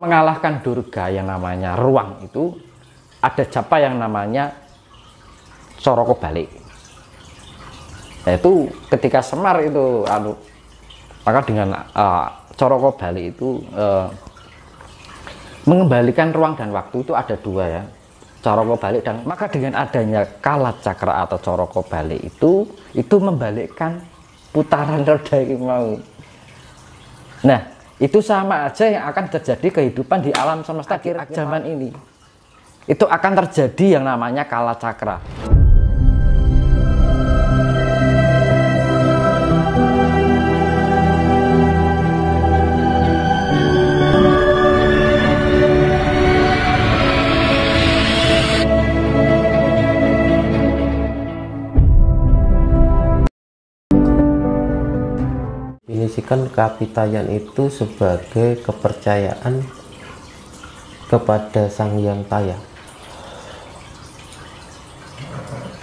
mengalahkan Durga yang namanya ruang itu ada japa yang namanya Coroko balik. Yaitu ketika Semar itu anu maka dengan uh, Coroko balik itu uh, mengembalikan ruang dan waktu itu ada dua ya Coroko balik dan maka dengan adanya kalat cakra atau Coroko balik itu itu membalikkan putaran roda yang mau. Nah itu sama aja yang akan terjadi kehidupan di alam semesta kira zaman ini. Itu akan terjadi yang namanya kala cakra mendefinisikan kapitayan itu sebagai kepercayaan kepada Sang Yang Taya.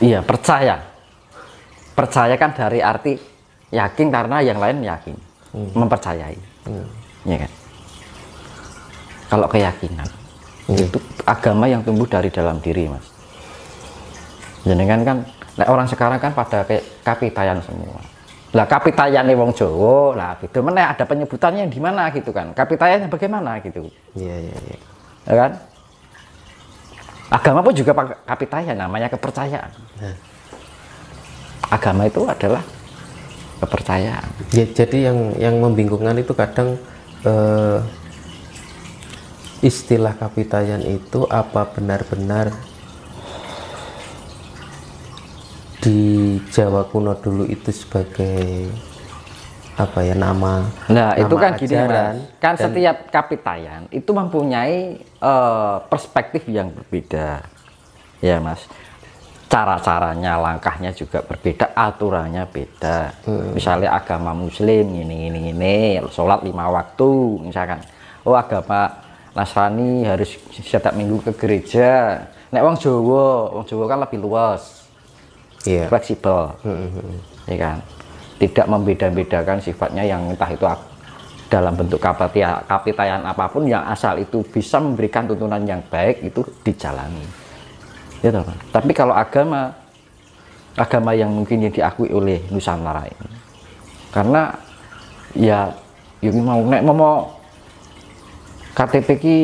Iya, percaya. Percaya kan dari arti yakin karena yang lain yakin. Hmm. Mempercayai. Hmm. Ya kan? Kalau keyakinan. Hmm. Itu agama yang tumbuh dari dalam diri, Mas. Jadi kan kan orang sekarang kan pada kayak kapitayan semua lah kapitayane wong Jawa lah gitu mana ada penyebutannya di mana gitu kan? Kapitayannya bagaimana gitu? Iya iya iya. Ya kan? Agama pun juga kapitayan namanya kepercayaan. Nah. agama itu adalah kepercayaan. Ya, jadi yang yang membingungkan itu kadang eh, istilah kapitayan itu apa benar-benar di Jawa kuno dulu itu sebagai apa ya nama nah nama itu kan ajaran, gini mas. kan dan, setiap kapitayan itu mempunyai uh, perspektif yang berbeda. Ya mas. Cara-caranya langkahnya juga berbeda aturannya beda. Hmm. misalnya agama muslim ini ini ini sholat lima waktu misalkan. Oh agama Nasrani harus setiap minggu ke gereja. Nek wong Jawa wong Jawa kan lebih luas yeah. fleksibel mm-hmm. ya kan tidak membeda-bedakan sifatnya yang entah itu dalam bentuk kapitayan apa pun yang asal itu bisa memberikan tuntunan yang baik itu dijalani ya tapi kalau agama agama yang mungkin yang diakui oleh Nusantara ini karena ya yang mau nek mau KTP ki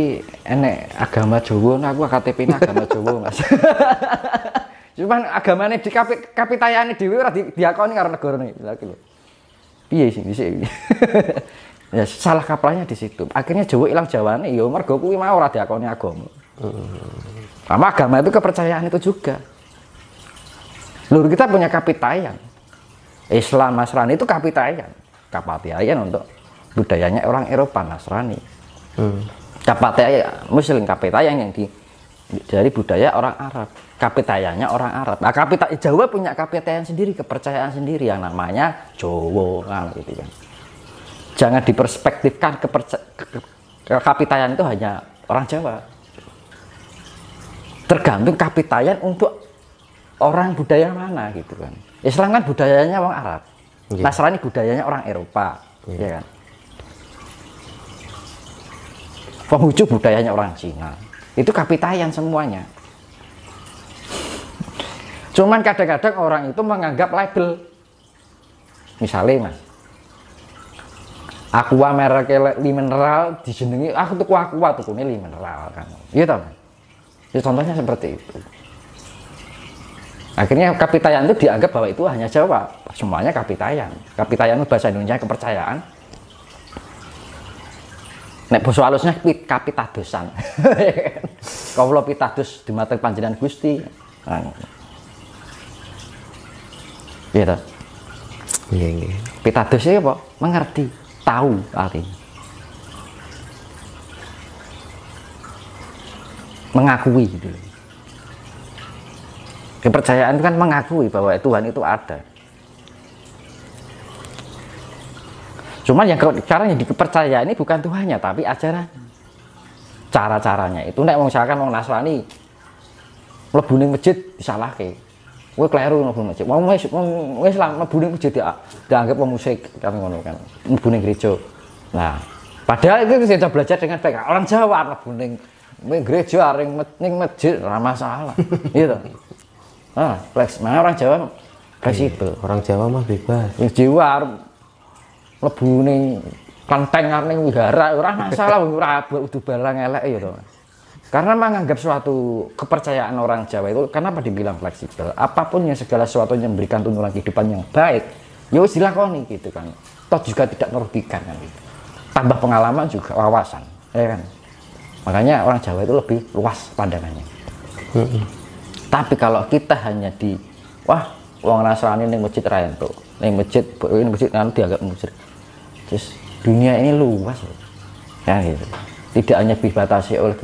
enek agama Jawa nah aku KTP ini agama Jawa Mas Cuman agamane di kapi, kapitayane dhewe ora di, diakoni karo negarane. Lha lho. Piye sih dhisik ya salah kaprahnya di situ. Akhirnya Jawa hilang Jawane ya mergo kuwi mau ora diakoni agama. Hmm. agama itu kepercayaan itu juga. Lur kita punya kapitayan. Islam Nasrani itu kapitayan. Kapitayan untuk budayanya orang Eropa Nasrani. Hmm. Kapitayan Muslim kapitayan yang di dari budaya orang Arab kapitayanya orang Arab. Nah, kapita Jawa punya kapitayan sendiri, kepercayaan sendiri yang namanya Jawa kan gitu kan. Jangan diperspektifkan kepercayaan ke, kapitayan itu hanya orang Jawa. Tergantung kapitayan untuk orang budaya mana gitu kan. Islam kan budayanya orang Arab. Yeah. Nasrani budayanya orang Eropa, yeah. ya kan. Konghucu budayanya orang Cina. Itu kapitayan semuanya. Cuman kadang-kadang orang itu menganggap label. Misalnya mas, aqua merek li mineral dijenengi aku tuh aqua tuh li mineral kan. Iya tau Ya, contohnya seperti itu. Akhirnya kapitayan itu dianggap bahwa itu hanya Jawa. Semuanya kapitayan. Kapitayan itu bahasa Indonesia kepercayaan. Nek basa halusnya kapitadosan. Kawula pitados di mata panjenengan Gusti. Nah, Iya toh? Iya, iya. Pitados itu apa? Mengerti, tahu artinya. Mengakui gitu. Kepercayaan itu kan mengakui bahwa Tuhan itu ada. Cuman yang sekarang yang dikepercayaan ini bukan Tuhannya, tapi ajaran. Cara-caranya itu nek misalkan mau Nasrani mlebu ning masjid disalahke Kowe kleru mlebu masjid. Wong wis wong Islam mlebu ning masjid ya dianggap wong musik kan ngono kan. Mlebu ning gereja. Nah, Padahal itu bisa belajar dengan baik. Orang Jawa mlebu ning gereja ring ning masjid ora masalah. gitu. Ah, flex. Nah, orang Jawa fleksibel. Orang Jawa mah bebas. Wis arep mlebu ning klenteng arep ning wihara ora masalah ora kudu balang elek ya to. Karena menganggap suatu kepercayaan orang Jawa itu kenapa dibilang fleksibel? Apa pun yang segala sesuatu yang memberikan tuntunan kehidupan yang baik, ya wis dilakoni gitu kan. Toh juga tidak merugikan kan gitu. Tambah pengalaman juga wawasan, ya kan. Makanya orang Jawa itu lebih luas pandangannya. Tapi kalau kita hanya di wah uang Nasrani ning masjid ra entuk, ning masjid ini masjid kan dianggap musyrik. Terus dunia ini luas. Ya gitu. Tidak hanya dibatasi oleh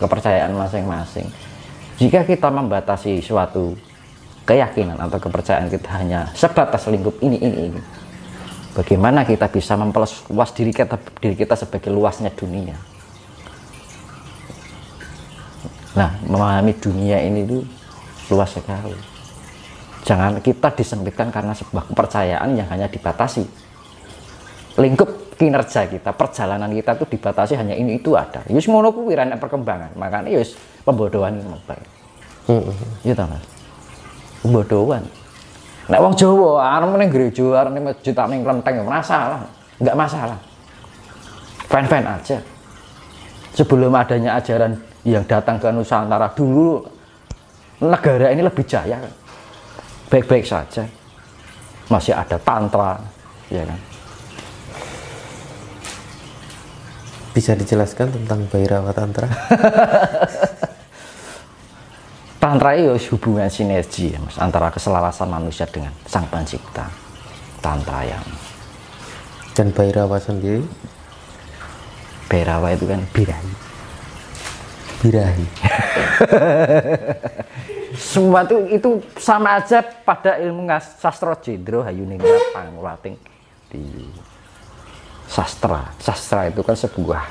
kepercayaan masing-masing. Jika kita membatasi suatu keyakinan atau kepercayaan kita hanya sebatas lingkup ini ini ini. Bagaimana kita bisa memperluas diri kita diri kita sebagai luasnya dunia? Nah, memahami dunia ini itu luas sekali. Jangan kita disempitkan karena sebuah kepercayaan yang hanya dibatasi. Lingkup kinerja kita, perjalanan kita itu dibatasi hanya ini itu ada. Yus ngono kuwi perkembangan. Makanya yus pembodohan ini mobile. Iya ta, Mas? Pembodohan. Nek wong Jawa arep ning gereja, arep ning masjid, ning kelenteng ya masalah. Enggak masalah. Fine-fine aja. Sebelum adanya ajaran yang datang ke Nusantara dulu negara ini lebih jaya kan. Baik-baik saja. Masih ada tantra, ya kan. Bisa dijelaskan tentang Bhairawa Tantra? Tantra itu hubungan sinergi ya, Mas, antara keselarasan manusia dengan sang pencipta. Tantra yang Dan Bhairawa sendiri Berawa itu kan birahi. birahi. Semua itu itu sama aja pada ilmu sastra jendro hayuningrat pangwating di sastra. Sastra itu kan sebuah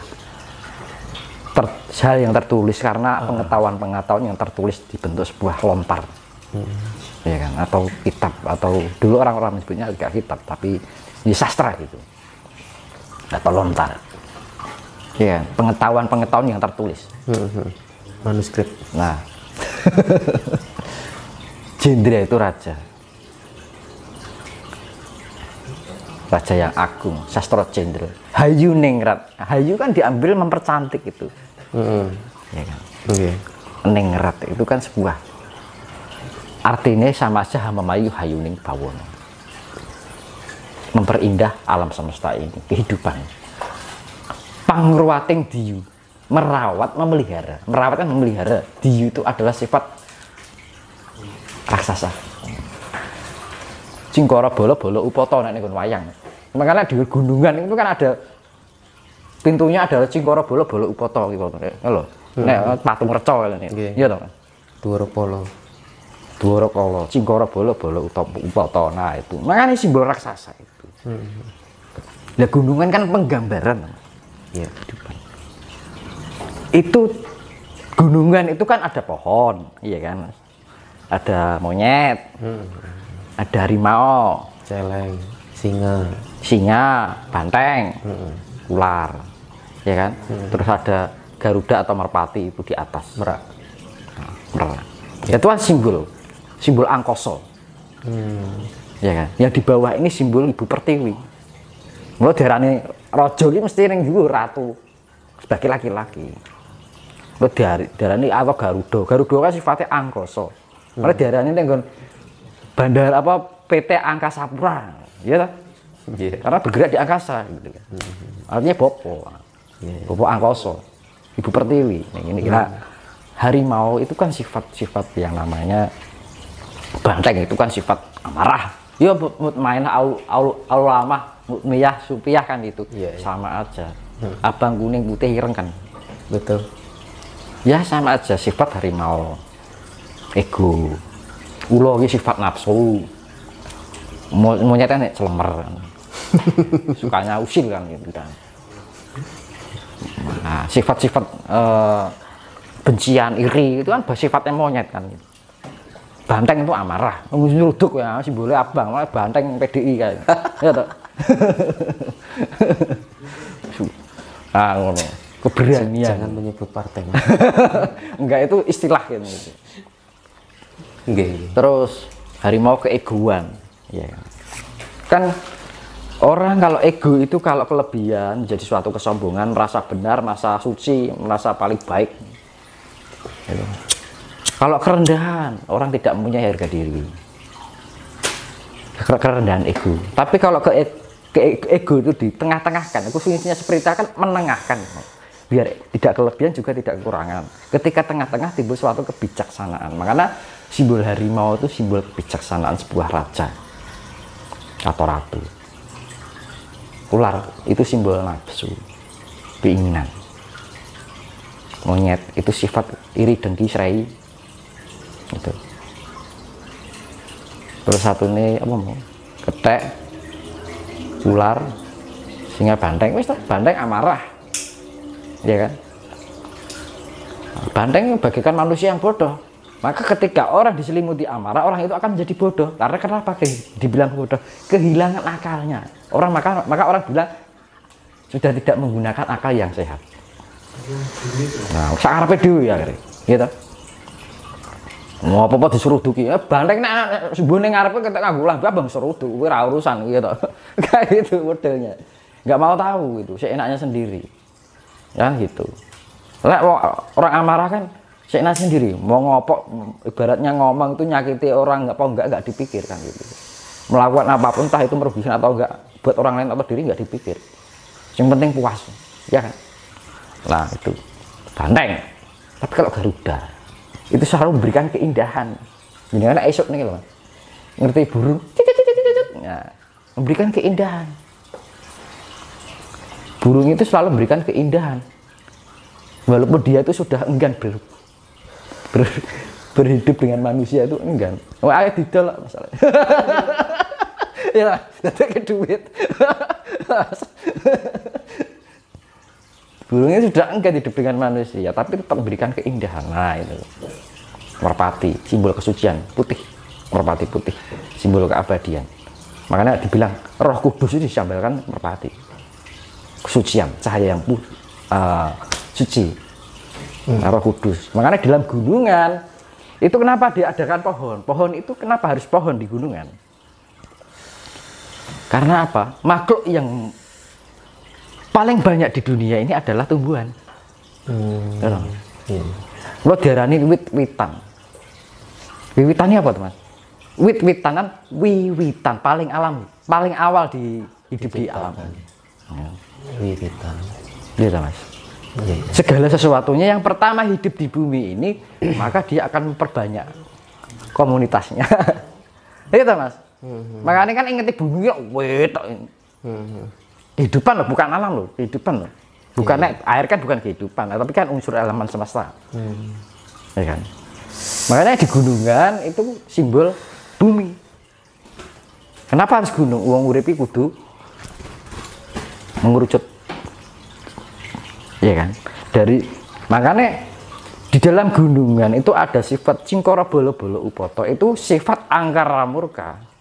ter- hal yang tertulis karena pengetahuan-pengetahuan yang tertulis dibentuk sebuah lontar. Ya kan atau kitab atau dulu orang-orang menyebutnya agak kitab tapi di sastra itu atau lontar. Ya, kan? pengetahuan-pengetahuan yang tertulis. Mhm. Manuskrip. Nah, Jendra itu raja. Raja yang agung, sastra Jendra. Hayu Ningrat. Hayu kan diambil mempercantik itu. Mhm. Ya kan? Oke. Ningrat itu kan sebuah artinya sama saja memayu hayuning bawono. Memperindah alam semesta ini, kehidupan. Pangruating diyu, merawat, memelihara. Merawat kan memelihara. Diyu itu adalah sifat raksasa. Cingkora bolo bolo upoto nek wayang. Makanya di gunungan itu kan ada pintunya adalah cingkora bolo bolo upoto gitu. Lho. Nek patung reca ini. Nggih. Iya toh. Dua Polo. Dwara kala, cingkara bolo bolo upoto. Nah itu. Makanya simbol raksasa itu. Lah gunungan kan penggambaran. Iya. Itu gunungan itu kan ada pohon, iya kan? Ada monyet, ada harimau, Celeng. Singa. singa, banteng, ular, ya kan? Terus ada garuda atau merpati itu di atas. Merak. Merak. Itu kan simbol, simbol angkoso. Ya kan? Yang di bawah ini simbol ibu pertiwi. Mulai darane raja iki mesti ning dhuwur ratu sebagai laki-laki. Mulai dari darane atau garuda. Garuda kan sifatnya angkoso. Mulai darane ning nggon bandar apa PT Angkasa Pura. Ya toh? Iya. Karena bergerak di angkasa gitu kan. Artinya bopo. Bopo angkoso. Ibu pertiwi. Nah, ini kira harimau itu kan sifat-sifat yang namanya banteng itu kan sifat amarah. Ya mut- mutmainah au au aulamah mutmiyah supiah kan itu. Iya, iya. Sama aja. Abang kuning putih ireng kan. Betul. Ya sama aja sifat harimau. Ego. Ulo sifat nafsu. Mo- Monyetnya nek celemer. kan. Sukanya usil kan gitu kan. Nah, sifat-sifat eh, bencian, iri itu kan sifatnya monyet kan. Banteng itu amarah, nyeruduk ya, simbolnya abang, malah banteng PDI kayak. ya toh? Ah, ngono. Keberanian. Jangan menyebut partai. Enggak itu istilah gitu. Nggih, nggih. Terus harimau keegoan, ya kan. Orang kalau ego itu kalau kelebihan jadi suatu kesombongan, merasa benar, merasa suci, merasa paling baik. Gitu. Kalau kerendahan, orang tidak mempunyai harga diri. Ke- Kerendahan ego. Tapi kalau ke, ke ego itu di tengah-tengahkan, itu fungsinya seperti itu kan menengahkan. Biar tidak kelebihan juga tidak kekurangan. Ketika tengah-tengah timbul suatu kebijaksanaan. Makanya simbol harimau itu simbol kebijaksanaan sebuah raja atau ratu. Ular itu simbol nafsu, keinginan. Monyet itu sifat iri dengki serai. Gitu. Terus satu ini apa mau? Ketek, ular, singa banteng. Wis banteng amarah. Ya kan? Banteng bagikan manusia yang bodoh. Maka ketika orang diselimuti amarah, orang itu akan menjadi bodoh. Karena kenapa Ke- dibilang bodoh? Kehilangan akalnya. Orang maka maka orang bilang sudah tidak menggunakan akal yang sehat. Nah, sakarpe dhewe ya. Gitu. Mau apa-apa disuruh duki, eh, banteng nek sembune ngarepe ketek nganggo lambe abang suruh duki, ora urusan gitu. Kayak gitu modelnya. Enggak mau tahu gitu, seenaknya sendiri. Ya gitu. Wong- orang amarah kan seenaknya sendiri, mau ngopok ibaratnya ngomong itu nyakiti orang enggak apa enggak enggak dipikirkan gitu. Melakukan apa pun entah itu merugikan atau enggak buat orang lain atau diri enggak dipikir. Yang penting puas. Ya kan? Nah, itu banteng. Tapi kalau Garuda itu selalu memberikan keindahan. Ini kan esok nih loh. Ngerti burung? Nah, memberikan keindahan. Burung itu selalu memberikan keindahan. Walaupun dia itu sudah enggan ber, ber- berhidup dengan manusia itu enggan. Oh, ayo didol lah masalahnya. ya, jadi ke duit. Burungnya sudah enggan hidup dengan manusia, tapi tetap memberikan keindahan. Nah, itu. Merpati, simbol kesucian, putih. Merpati putih, simbol keabadian. Makanya dibilang roh kudus itu disambalkan merpati. Kesucian, cahaya yang pu- uh, suci. Nah, roh kudus. Makanya di dalam gunungan, itu kenapa diadakan pohon? Pohon itu kenapa harus pohon di gunungan? Karena apa? Makhluk yang paling banyak di dunia ini adalah tumbuhan. Hmm, Ya iya. Lo diarani wit-witan. Wiwitannya apa teman? Wit-witan kan wiwitan paling alam, paling awal di hidup di alam. Ya. Wiritan. Gitu mas. Iya. Segala sesuatunya yang pertama hidup di bumi ini, maka dia akan memperbanyak komunitasnya. Itu mas. Makanya kan inget bumi ya. Hmm, Kehidupan loh, bukan alam loh, kehidupan loh. Bukan nek- air kan bukan kehidupan, tapi kan unsur elemen semesta. hmm. ya kan makanya di gunungan itu simbol bumi kenapa harus gunung uang uripi kudu mengerucut ya kan dari makanya di dalam gunungan itu ada sifat cingkora bolo bolo upoto itu sifat angkara murka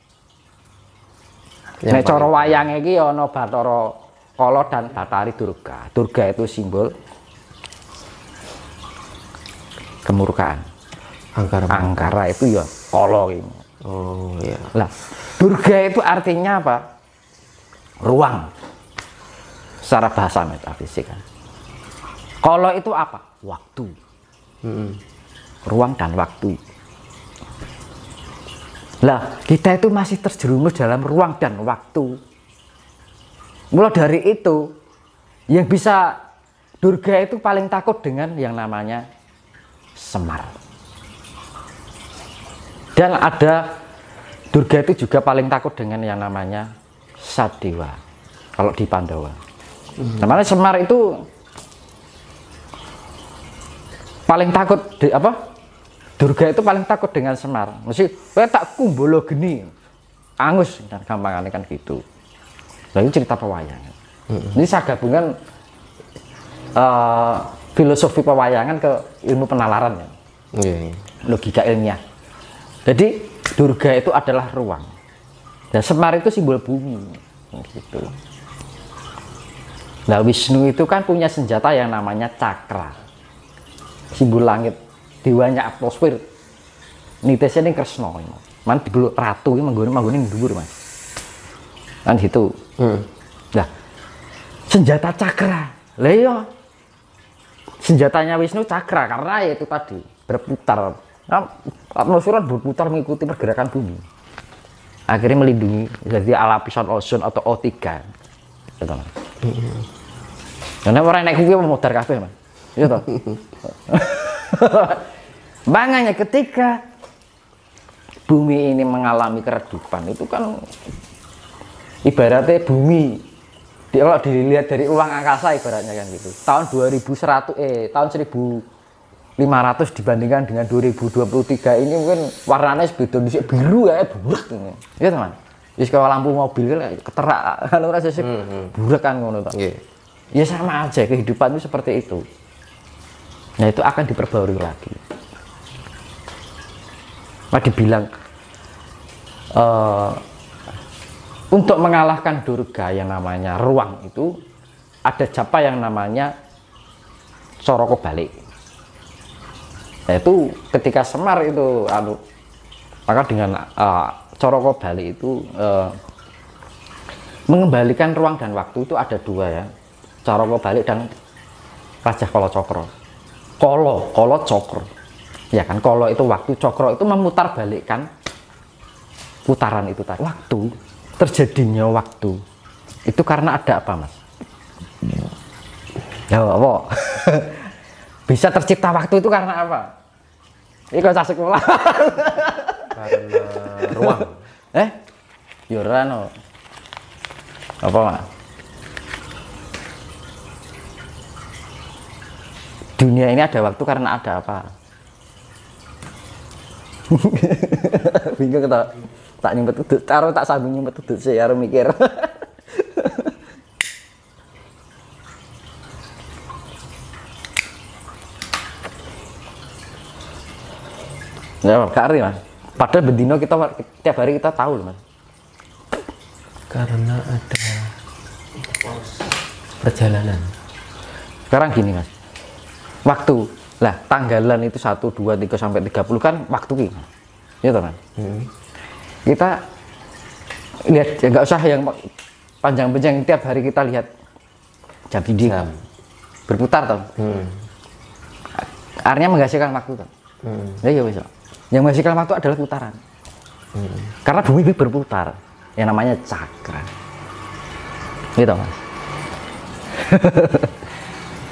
Yang Nek cara wayange iki ana Bathara Kala dan Batari Durga. Durga itu simbol kemurkaan. Angkara. Angkara itu ya kala ini. Oh iya. Lah, Durga itu artinya apa? Ruang. Secara bahasa metafisik kan. Kala itu apa? Waktu. Hmm. Ruang dan waktu. Lah, kita itu masih terjerumus dalam ruang dan waktu. Mulai dari itu, yang bisa Durga itu paling takut dengan yang namanya Semar. Dan ada Durga itu juga paling takut dengan yang namanya Sadewa. Kalau di Pandawa. Namanya Semar itu paling takut di apa? Durga itu paling takut dengan Semar. Mesti kowe tak kumbolo geni. Angus dan gampangane kan gitu. Nah, ini cerita pewayangan. Ini saya gabungan eh, filosofi pewayangan ke ilmu penalaran ya iya. logika ilmiah. Jadi Durga itu adalah ruang. Dan Semar itu simbol bumi. Gitu. Nah Wisnu itu kan punya senjata yang namanya cakra. Simbol langit. Dewanya atmosfer. Nitesnya ini Kresna. ini. Man dulu ratu ini mengguni mengguni dhuwur mas. Kan gitu. Hmm. Nah senjata cakra. Lah iya. Senjatanya Wisnu cakra karena itu tadi berputar. Nah, atmosfer kan berputar mengikuti pergerakan bumi. Akhirnya melindungi jadi lapisan ozon atau O3. Gitu, Mas. Karena orang naik kuwi modar kabeh, Mas. Iya toh? Makanya ketika bumi ini mengalami keredupan itu kan ibaratnya bumi di, kalau dilihat dari ruang angkasa ibaratnya kan gitu. Tahun 2100 eh tahun 1500 dibandingkan dengan 2023 ini mungkin warnanya beda di biru ya burak ini. Iya teman. Jadi kalau lampu mobil kan keterak kalau rasa sih burak kan ngono. Nggih. Ya sama aja kehidupan itu seperti itu. Nah itu akan diperbarui lagi. Nah dibilang eh, untuk mengalahkan Durga yang namanya ruang itu ada japa yang namanya Soroko balik. Nah, itu ketika Semar itu anu maka dengan eh, Soroko balik itu eh, mengembalikan ruang dan waktu itu ada dua ya Soroko balik dan Raja Kolo Cokro. Kolo, Kolo Cokro. Ya kan, Kolo itu waktu, Cokro itu memutar balikkan putaran itu tadi. Waktu, terjadinya waktu. Itu karena ada apa, Mas? Ya, apa? Bisa tercipta waktu itu karena apa? Ini cah sekolah. Karena ruang. eh? Yorano. Apa, Mas? Dunia ini ada waktu karena ada apa? Bingung tak tak nyempet udut, karo tak sambung nyempet udut sih, karo mikir. ya, Kak Ari, Mas. Padahal bendino kita tiap hari kita tahu loh, Mas. Karena ada perjalanan. Sekarang gini, Mas. Waktu. Lah, tanggalan itu 1 2 3 sampai 30 kan waktu ki. Ya toh, Mas. Hmm. Kita lihat ya nggak usah yang panjang-panjang tiap hari kita lihat jam dinding Jam. berputar toh. Hmm. Artinya menghasilkan waktu toh. Hmm. Ya iya bisa. Yang menghasilkan waktu adalah putaran. Hmm. Karena bumi ini berputar. Yang namanya cakra. Gitu mas.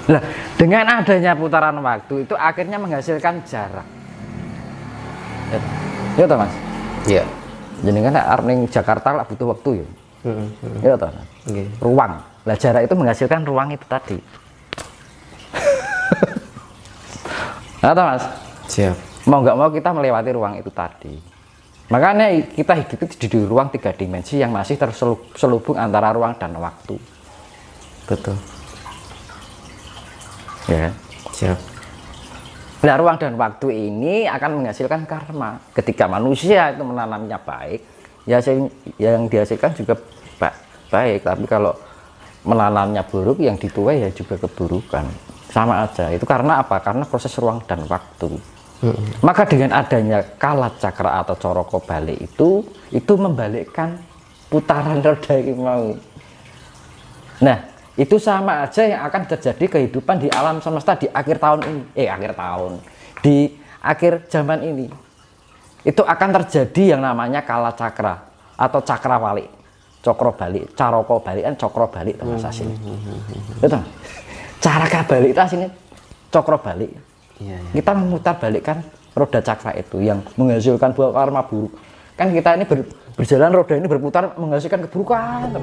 Nah, dengan adanya putaran waktu itu akhirnya menghasilkan jarak. Ya, toh mas. Iya. Jadi kan arning Jakarta lah butuh waktu ya. Hmm. Hmm. Ya toh. Mas? Nggih. Ruang. Lah jarak itu menghasilkan ruang itu tadi. Nah, toh mas. Siap. mau nggak mau kita melewati ruang itu tadi. Makanya kita hidup itu di ruang tiga dimensi yang masih terselubung antara ruang dan waktu. Betul. Ya. Siap. Nah, ruang dan waktu ini akan menghasilkan karma. Ketika manusia itu menanamnya baik, ya yang dihasilkan juga ba- baik. Tapi kalau menanamnya buruk, yang dituai ya juga keburukan. Sama aja. Itu karena apa? Karena proses ruang dan waktu. Maka dengan adanya kala cakra atau coroko balik itu, itu membalikkan putaran roda ini mau. Nah, itu sama aja yang akan terjadi kehidupan di alam semesta di akhir tahun ini. Eh, akhir tahun. Di akhir zaman ini. Itu akan terjadi yang namanya kala cakra atau cakra balik. Cokro balik, caroko balik kan cokro balik mas asli. Itu cara balik itu aslinya cokro balik. Iya, iya. Kita memutar balikkan roda cakra itu yang menghasilkan buah karma buruk. Kan kita ini ber- berjalan roda ini berputar menghasilkan keburukan.